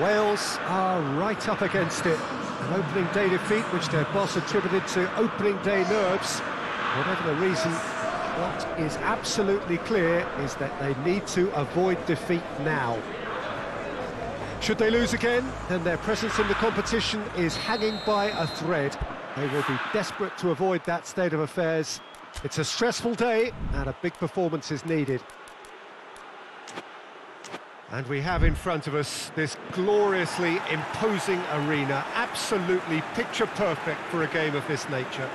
Wales are right up against it. An opening day defeat which their boss attributed to opening day nerves. Whatever the reason, what is absolutely clear is that they need to avoid defeat now. Should they lose again, then their presence in the competition is hanging by a thread. They will be desperate to avoid that state of affairs. It's a stressful day and a big performance is needed. And we have in front of us this gloriously imposing arena, absolutely picture perfect for a game of this nature.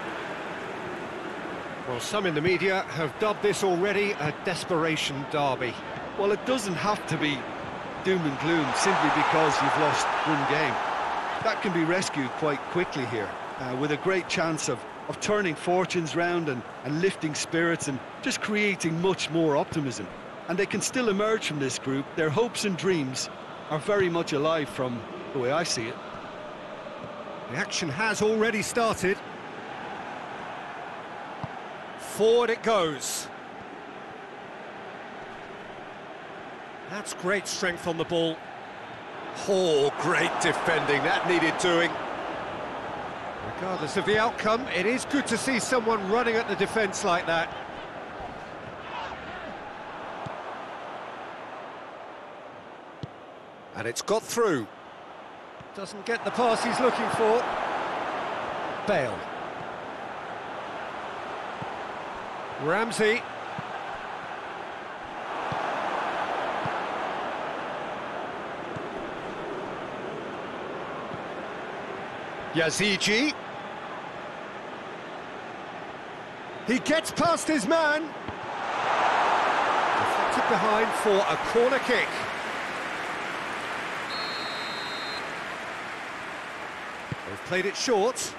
Well, some in the media have dubbed this already a desperation derby. Well, it doesn't have to be doom and gloom simply because you've lost one game. That can be rescued quite quickly here, uh, with a great chance of, of turning fortunes round and, and lifting spirits and just creating much more optimism and they can still emerge from this group. Their hopes and dreams are very much alive from the way I see it. The action has already started. Forward it goes. That's great strength on the ball. Oh, great defending, that needed doing. Regardless of the outcome, it is good to see someone running at the defence like that. And it's got through. Doesn't get the pass he's looking for. Bale. Ramsey. Yazici. He gets past his man. Deflected behind for a corner kick. They've played it short.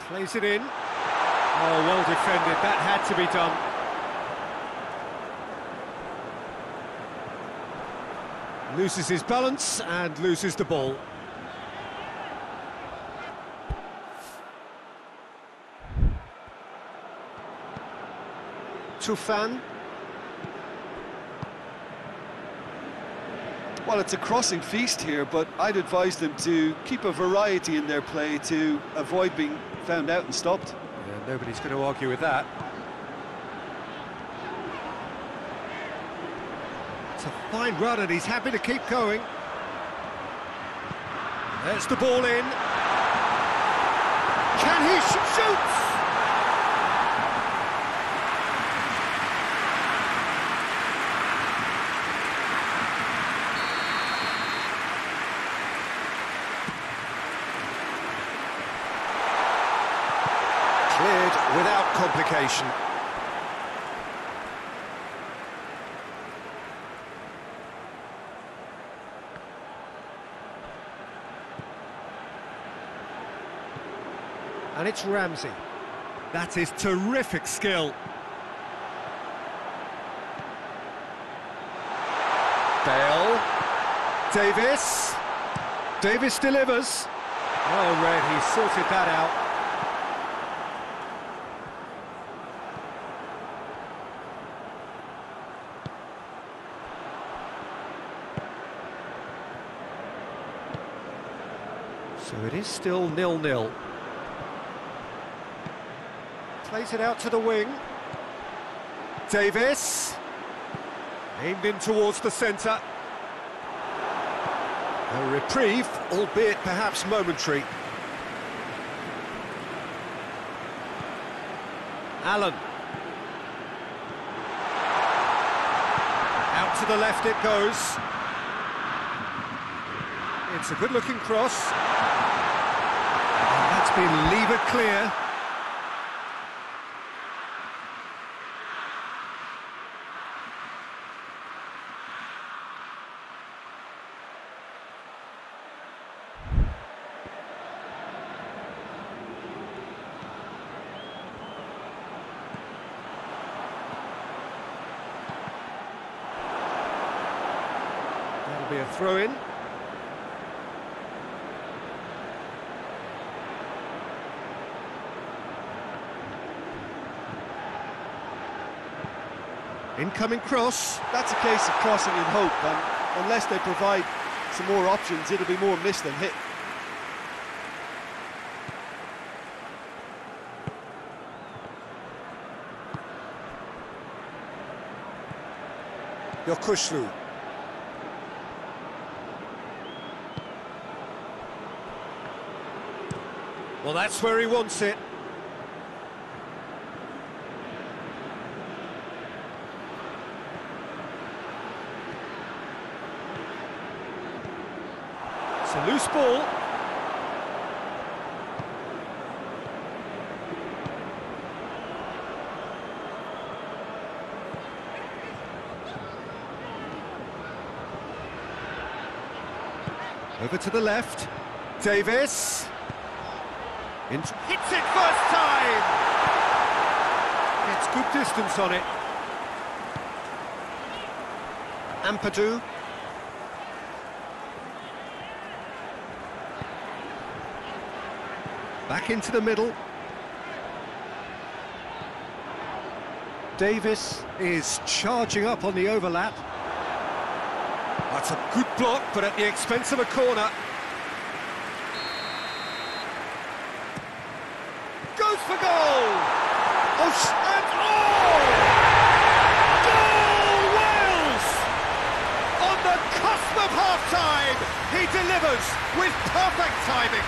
Plays it in. Oh, well defended. That had to be done. Loses his balance and loses the ball. Tufan. Well, it's a crossing feast here, but I'd advise them to keep a variety in their play to avoid being found out and stopped. Yeah, nobody's going to argue with that. It's a fine run and he's happy to keep going. There's the ball in. Can he sh shoot? It's Ramsey. That is terrific skill. Bale. Davies. Davies delivers. Well read, he sorted that out. So it is still nil-nil. Plays it out to the wing. Davies. Aimed in towards the centre. A reprieve, albeit perhaps momentary. Allen. Out to the left it goes. It's a good-looking cross. And that's been levered clear. A throw-in. Incoming cross. That's a case of crossing in hope, and unless they provide some more options, it'll be more miss than hit. Yokuslu. Well, that's where he wants it. It's a loose ball. Over to the left. Davies. In hits it first time! Gets good distance on it. Ampadu. Back into the middle. Davies is charging up on the overlap. That's a good block, but at the expense of a corner. Goes for goal! Oh, and oh! Goal Wales! On the cusp of half-time, he delivers with perfect timing.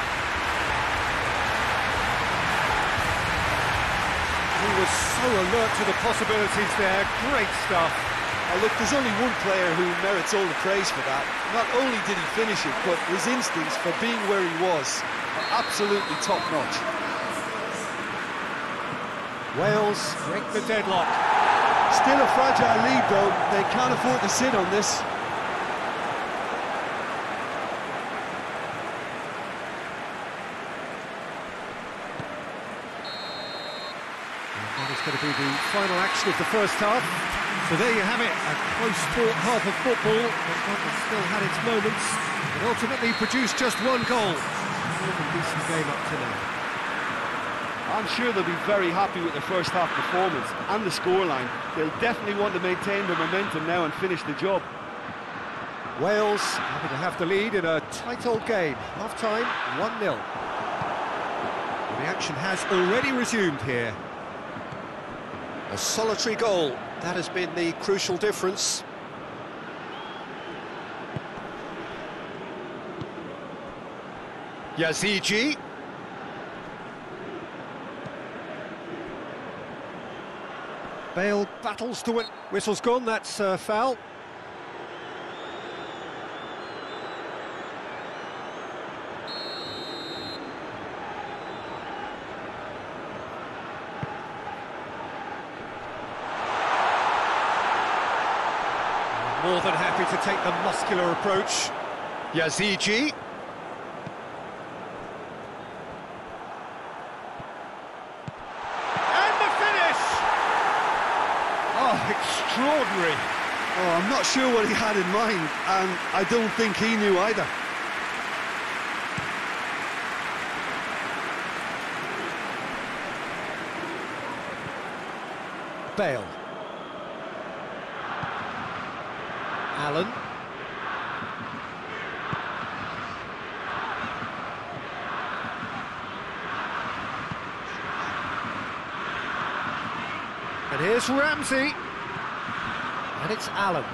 He was so alert to the possibilities there. Great stuff. Oh, look, there's only one player who merits all the praise for that. Not only did he finish it, but his instincts for being where he was are absolutely top-notch. Wales break the deadlock. Still a fragile lead, though. They can't afford to sit on this. That is going to be the final action of the first half. So there you have it, a close-fought half of football, but still had its moments, and ultimately produced just one goal. A decent game up to now. I'm sure they'll be very happy with their first half performance and the scoreline. They'll definitely want to maintain their momentum now and finish the job. Wales happy to have the lead in a tight old game. Half-time, 1-0. The action has already resumed here. A solitary goal, that has been the crucial difference. Yazici. Bale battles to it. Whistle's gone, that's uh, foul. More than happy to take the muscular approach. Yazici. And the finish! Oh, extraordinary. Oh, I'm not sure what he had in mind, and I don't think he knew either. Bale. Allen. And here's Ramsey. And it's Allen.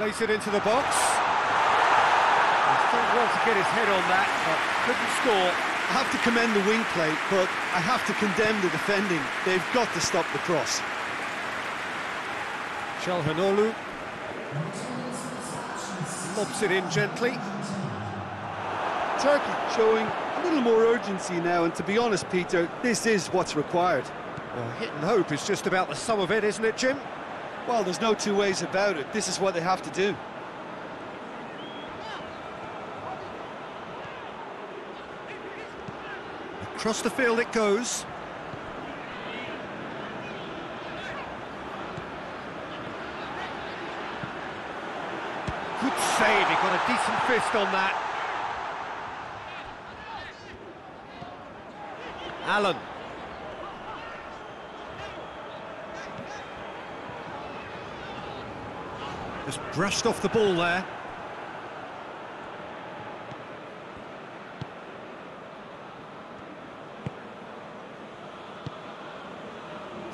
Place it into the box. He still wants to get his head on that, but couldn't score. I have to commend the wing play, but I have to condemn the defending. They've got to stop the cross. Calhanoglu lobs it in gently. Turkey showing a little more urgency now, and to be honest, Peter, this is what's required. Well, hit and hope is just about the sum of it, isn't it, Jim? Well, there's no two ways about it. This is what they have to do. Across the field it goes. Good save, he got a decent fist on that. Allen. Just brushed off the ball there.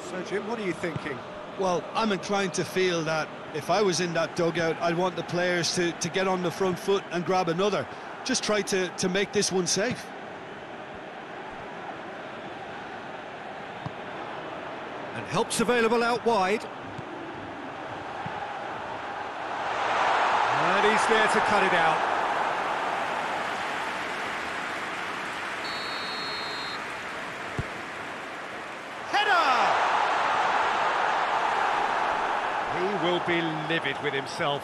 So, Jim, what are you thinking? Well, I'm inclined to feel that if I was in that dugout, I'd want the players to, to get on the front foot and grab another. Just try to, to make this one safe. Help's available out wide. And he's there to cut it out. Header! He will be livid with himself.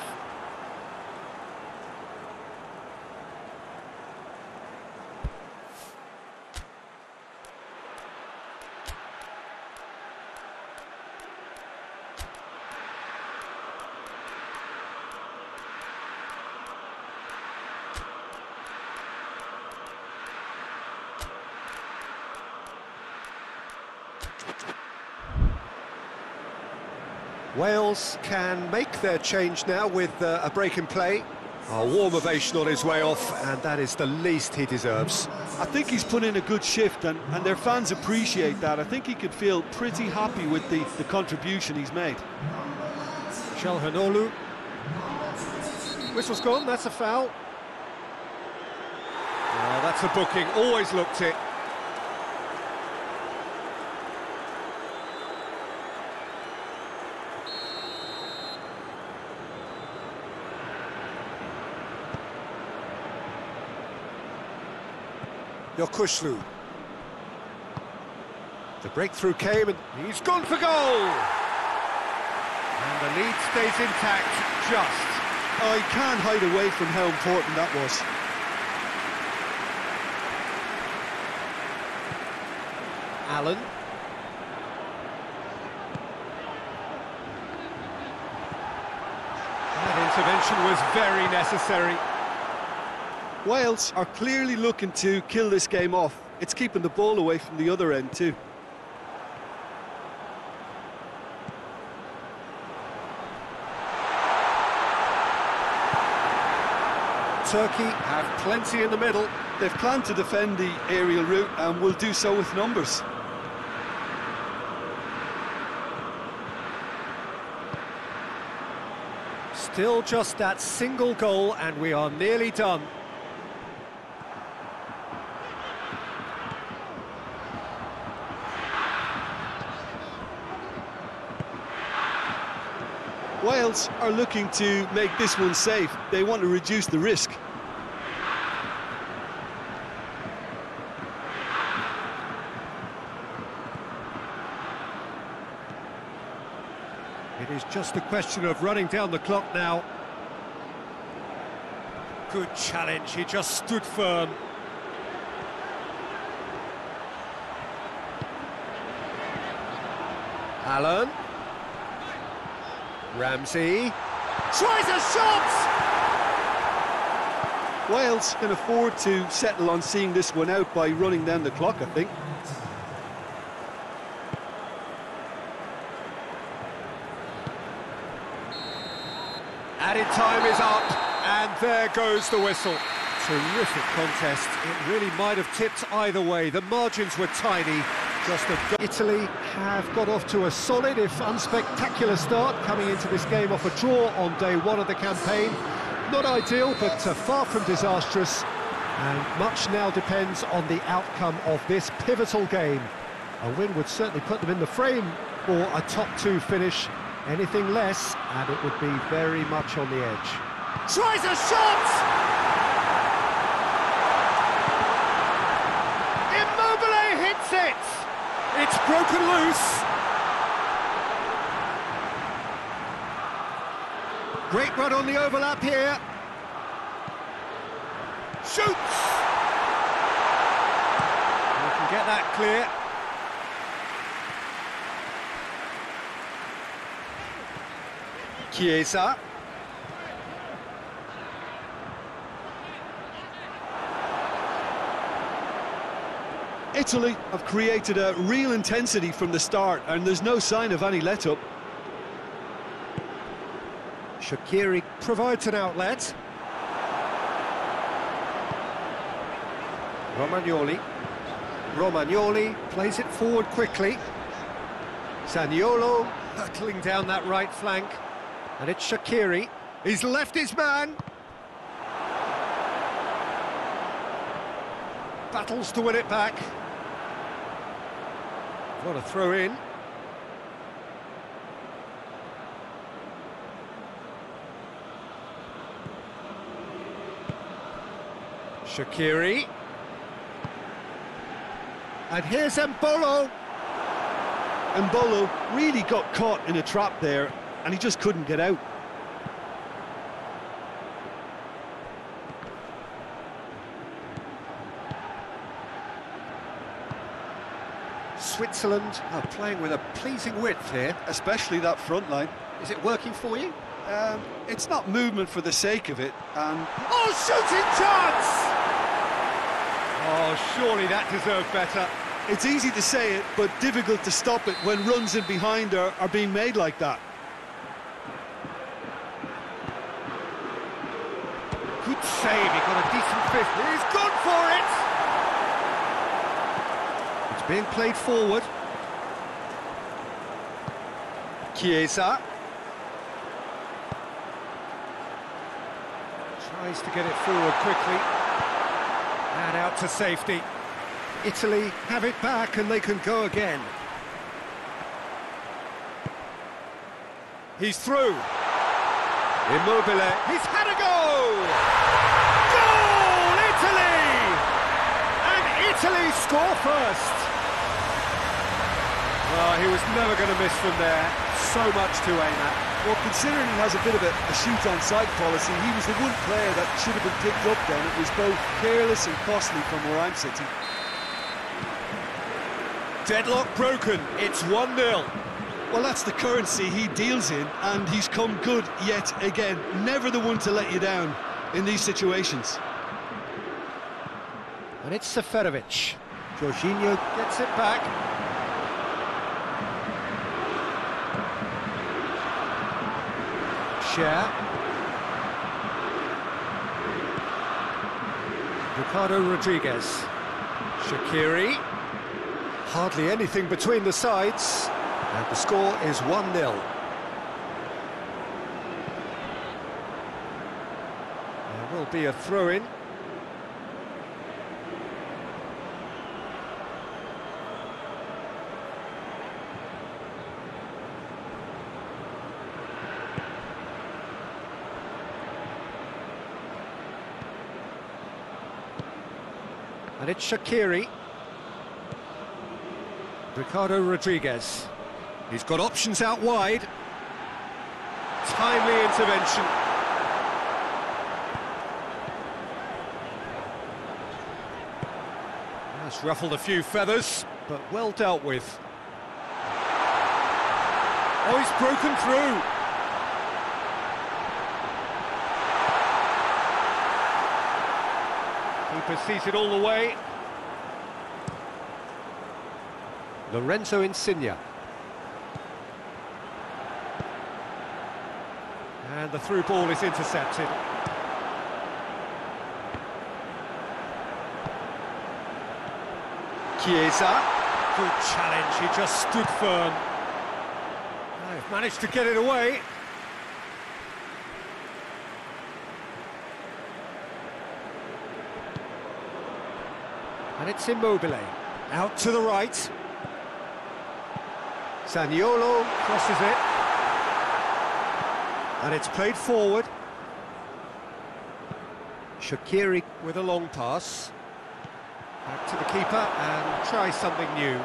Wales can make their change now with uh, a break in play. A warm ovation on his way off, and that is the least he deserves. I think he's put in a good shift, and, and their fans appreciate that. I think he could feel pretty happy with the, the contribution he's made. Calhanoglu. Whistle's gone, that's a foul. Oh, that's a booking, always looked it. Yokuslu. The breakthrough came and he's gone for goal! And the lead stays intact, just. I can't hide away from how important that was. Allen. That intervention was very necessary. Wales are clearly looking to kill this game off. It's keeping the ball away from the other end too. Turkey have plenty in the middle. They've planned to defend the aerial route and will do so with numbers. Still just that single goal and we are nearly done. Wales are looking to make this one safe. They want to reduce the risk. It is just a question of running down the clock now. Good challenge, he just stood firm. Allen. Ramsey. Tries a shot! Wales can afford to settle on seeing this one out by running down the clock, I think. Added time is up, and there goes the whistle. Terrific contest. It really might have tipped either way. The margins were tiny. Italy have got off to a solid, if unspectacular start, coming into this game off a draw on day one of the campaign. Not ideal, but uh, far from disastrous. And much now depends on the outcome of this pivotal game. A win would certainly put them in the frame for a top two finish. Anything less, and it would be very much on the edge. Tries a shot! Immobile hits it! It's broken loose. Great run on the overlap here. Shoots! We can get that clear. Chiesa. Italy have created a real intensity from the start and there's no sign of any let-up. Shaqiri provides an outlet. Romagnoli. Romagnoli plays it forward quickly. Zaniolo hurtling down that right flank. And it's Shaqiri. He's left his man. Battles to win it back. What a throw in. Shaqiri. And here's Embolo. Embolo really got caught in a trap there, and he just couldn't get out. Switzerland are playing with a pleasing width here. Especially that front line. Is it working for you? Um, it's not movement for the sake of it, and Oh, shooting chance! Oh, surely that deserved better. it's easy to say it, but difficult to stop it when runs in behind are, are being made like that. Good save, he got a decent fifth. He's gone for it! Being played forward. Chiesa. Tries to get it forward quickly. And out to safety. Italy have it back and they can go again. He's through. Immobile. He's had a goal! Goal, Italy! And Italy score first. Well, he was never going to miss from there. So much to aim at. Well, considering he has a bit of a, a shoot-on-sight policy, he was the one player that should have been picked up then. It was both careless and costly from where I'm sitting. Deadlock broken. It's 1-0. Well, that's the currency he deals in, and he's come good yet again. Never the one to let you down in these situations. And it's Seferovic. Jorginho gets it back. Schär. Ricardo Rodriguez. Shaqiri. Hardly anything between the sides. And the score is 1-0. There will be a throw-in. And it's Shaqiri. Ricardo Rodriguez. He's got options out wide. Timely intervention. That's ruffled a few feathers, but well dealt with. Oh, he's broken through. Keeper it all the way. Lorenzo Insigne. And the through ball is intercepted. Chiesa. Good challenge, he just stood firm. They've managed to get it away. And it's Immobile. Out to the right. Zaniolo crosses it. And it's played forward. Shaqiri with a long pass. Back to the keeper and try something new.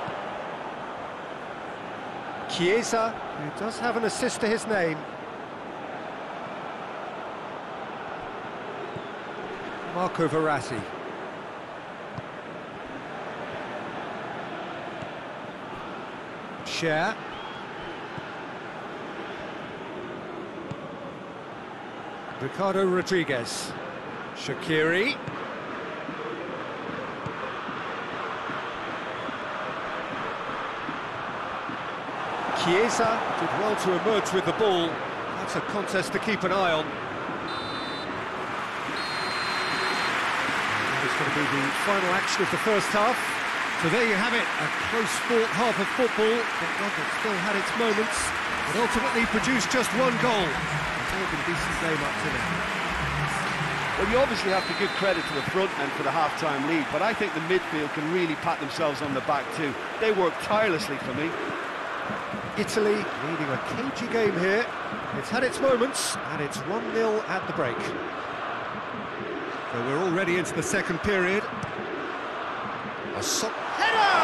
Chiesa, who does have an assist to his name. Marco Verratti. Schär. Ricardo Rodriguez. Shaqiri. Chiesa did well to emerge with the ball, That's a contest to keep an eye on. That is going to be the final action of the first half. So there you have it, a close fought half of football, but one that still had its moments, but ultimately produced just one goal. It's all been a decent game up to now. Well, you obviously have to give credit to the front men for the half-time lead, but I think the midfield can really pat themselves on the back too. They worked tirelessly for me. Italy leading a cagey game here. It's had its moments, and it's 1-0 at the break. So we're already into the second period. A so header!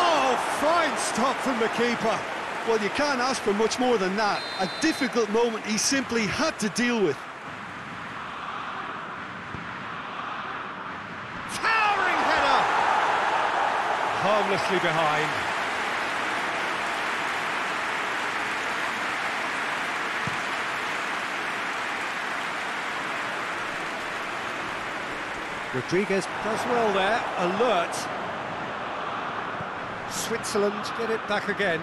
Oh, fine stop from the keeper. Well, you can't ask for much more than that. A difficult moment he simply had to deal with. Towering header! Harmlessly behind. Rodriguez does well there, alert. Switzerland get it back again.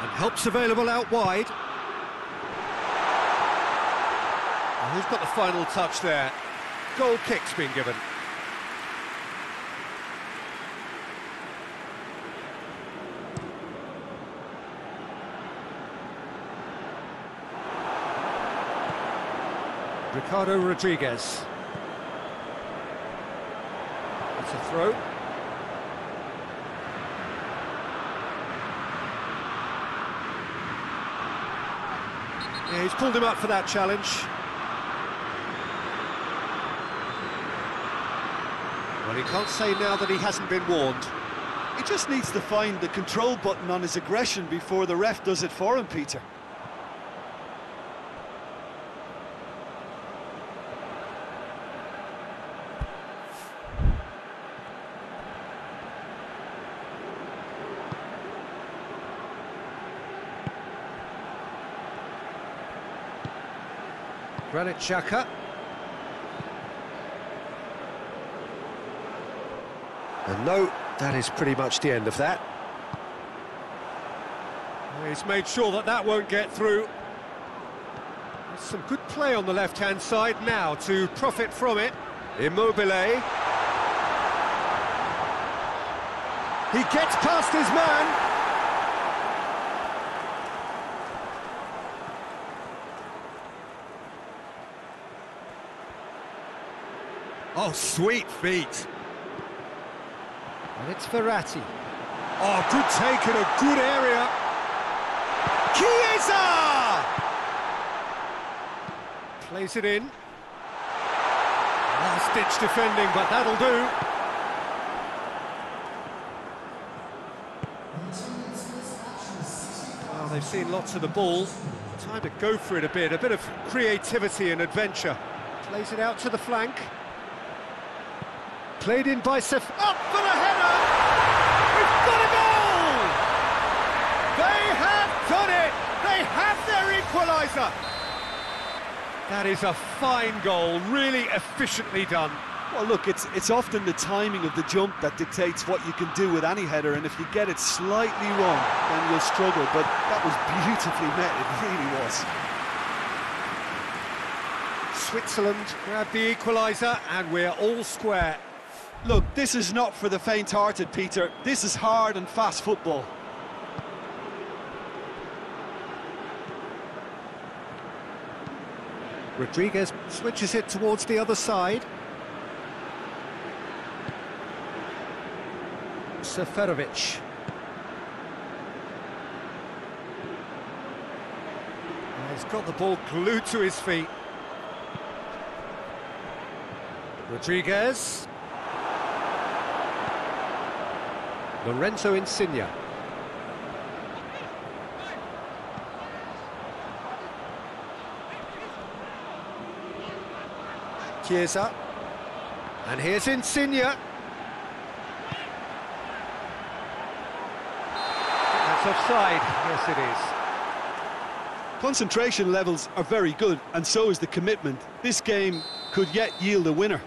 And help's available out wide. Who's got the final touch there? Goal kick's been given. Ricardo Rodriguez. It's a throw. Yeah, he's pulled him up for that challenge. Well, he can't say now that he hasn't been warned. He just needs to find the control button on his aggression before the ref does it for him, Peter. Granit Xhaka. And no, that is pretty much the end of that. He's made sure that that won't get through. There's some good play on the left-hand side now to profit from it. Immobile. He gets past his man. Oh, sweet feet. And it's Verratti. Oh, good take in a good area. Chiesa! Plays it in. Last-ditch defending, but that'll do. They've seen lots of the ball. Time to go for it a bit, a bit of creativity and adventure. Plays it out to the flank. Played in by Sef... Up for the header! We've got a goal! They have done it! They have their equaliser! That is a fine goal, really efficiently done. Well, look, it's it's often the timing of the jump that dictates what you can do with any header, and if you get it slightly wrong, then you'll struggle. But that was beautifully met, it really was. Switzerland grab the equaliser, and we're all square. Look, this is not for the faint-hearted, Peter. This is hard and fast football. Rodriguez switches it towards the other side. Seferovic. He's got the ball glued to his feet. Rodriguez. Lorenzo Insigne. Chiesa. And here's Insigne. That's offside. Yes, it is. Concentration levels are very good, and so is the commitment. This game could yet yield a winner.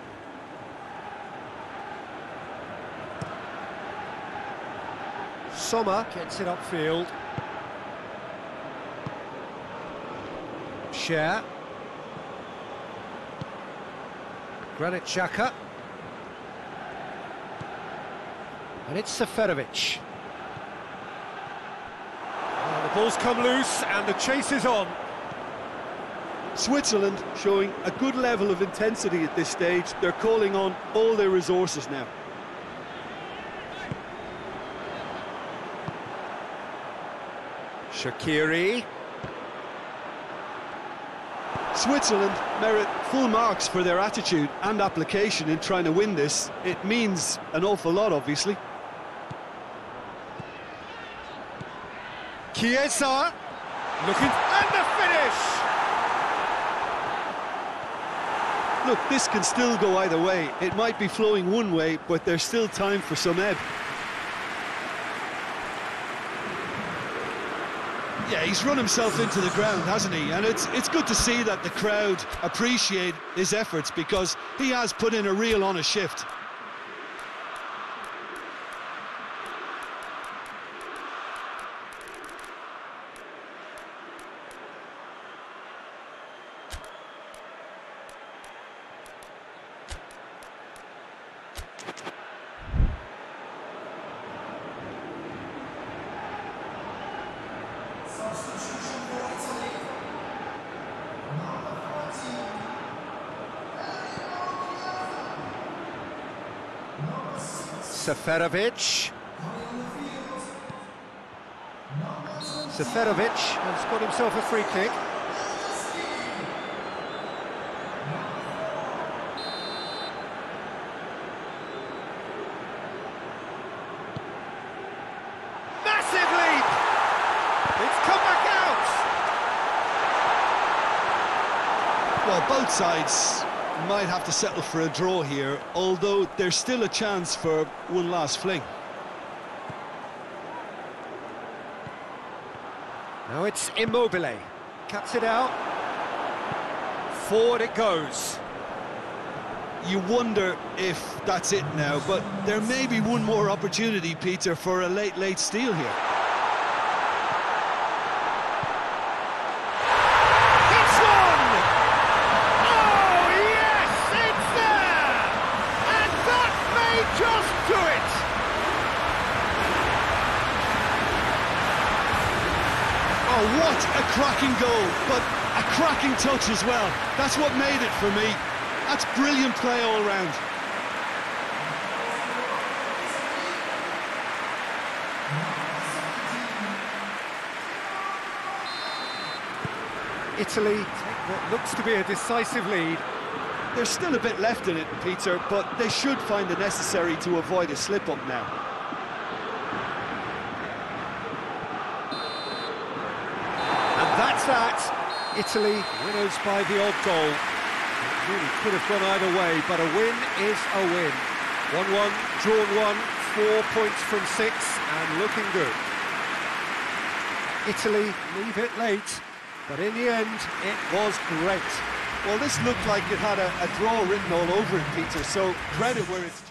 Sommer gets it upfield. Schär. Granit Xhaka. And it's Seferovic. Well, the ball's come loose and the chase is on. Switzerland showing a good level of intensity at this stage. They're calling on all their resources now. Shaqiri. Switzerland merit full marks for their attitude and application in trying to win this. It means an awful lot, obviously. Chiesa. Looking... And the finish! Look, this can still go either way. It might be flowing one way, but there's still time for some ebb. Yeah, he's run himself into the ground, hasn't he? And it's it's good to see that the crowd appreciate his efforts because he has put in a real honest shift. Seferovic. Seferovic has got himself a free kick. Massive leap! It's come back out! Well, both sides might have to settle for a draw here, although there's still a chance for one last fling. Now it's Immobile. Cuts it out. Forward it goes. You wonder if that's it now, but there may be one more opportunity, Peter, for a late, late steal here. It's one! Oh, yes, it's there! And that may just do it! Oh, what a cracking goal, but a cracking touch as well. That's what made it for me. That's brilliant play all round. Italy take what looks to be a decisive lead. There's still a bit left in it, Peter, but they should find the necessary to avoid a slip-up now. And that's that. Italy winners by the odd goal. It really could have gone either way, but a win is a win. 1-1, drawn one, four points from six, and looking good. Italy leave it late, but in the end, it was great. Well, this looked like it had a, a draw written all over it, Peter, so credit where it's.